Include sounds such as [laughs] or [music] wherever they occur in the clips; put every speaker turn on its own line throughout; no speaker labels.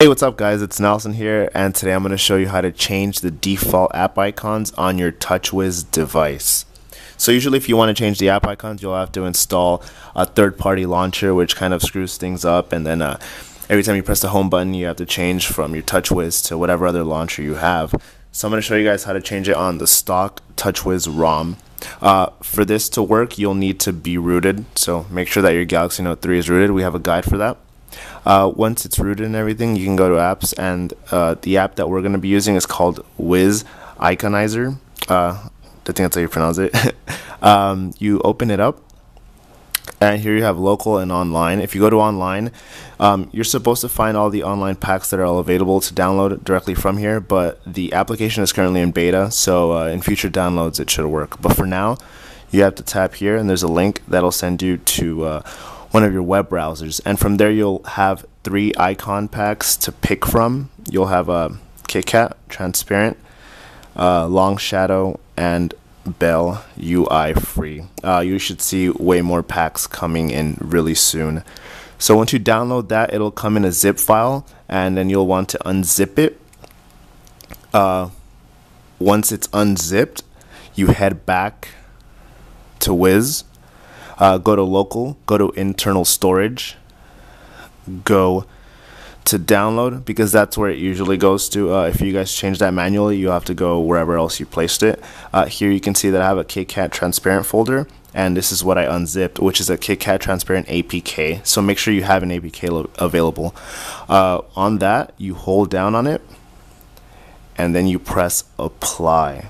Hey, what's up guys? It's Nelson here and today I'm going to show you how to change the default app icons on your TouchWiz device. So usually if you want to change the app icons, you'll have to install a third-party launcher which kind of screws things up and then uh, every time you press the home button you have to change from your TouchWiz to whatever other launcher you have. So I'm going to show you guys how to change it on the stock TouchWiz ROM. Uh, for this to work, you'll need to be rooted. So make sure that your Galaxy Note 3 is rooted. We have a guide for that. Uh, once it's rooted and everything, you can go to apps, and uh, the app that we're going to be using is called Wiz Iconizer. Uh, I think that's how you pronounce it. [laughs] um, you open it up, and here you have local and online. If you go to online, um, you're supposed to find all the online packs that are all available to download directly from here, but the application is currently in beta, so uh, in future downloads it should work. But for now, you have to tap here, and there's a link that'll send you to uh, one of your web browsers. And from there, you'll have three icon packs to pick from. You'll have a KitKat, Transparent, uh, Long Shadow, and Belle UI free. Uh, you should see way more packs coming in really soon. So once you download that, it'll come in a zip file, and then you'll want to unzip it. Uh, once it's unzipped, you head back to Wiz uh, go to local, go to internal storage, go to download because that's where it usually goes to. Uh, if you guys change that manually, you have to go wherever else you placed it. Uh, here you can see that I have a KitKat transparent folder and this is what I unzipped, which is a KitKat transparent APK. So make sure you have an APK available. Uh, on that, you hold down on it and then you press apply.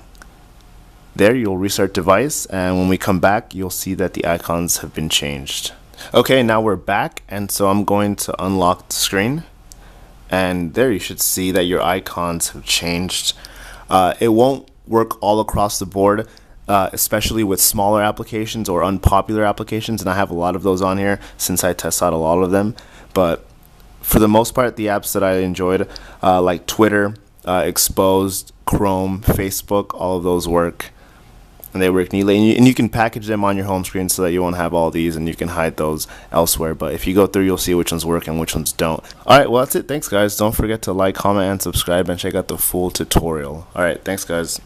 There you'll restart device and when we come back you'll see that the icons have been changed. Okay now we're back and so I'm going to unlock the screen and there you should see that your icons have changed. Uh, it won't work all across the board uh, especially with smaller applications or unpopular applications and I have a lot of those on here since I test out a lot of them but for the most part the apps that I enjoyed uh, like Twitter, uh, Xposed, Chrome, Facebook, all of those work and they work neatly and you, and you can package them on your home screen so that you won't have all these and you can hide those elsewhere. But if you go through you'll see which ones work and which ones don't. Alright well that's it. Thanks guys. Don't forget to like comment and subscribe and check out the full tutorial. Alright thanks guys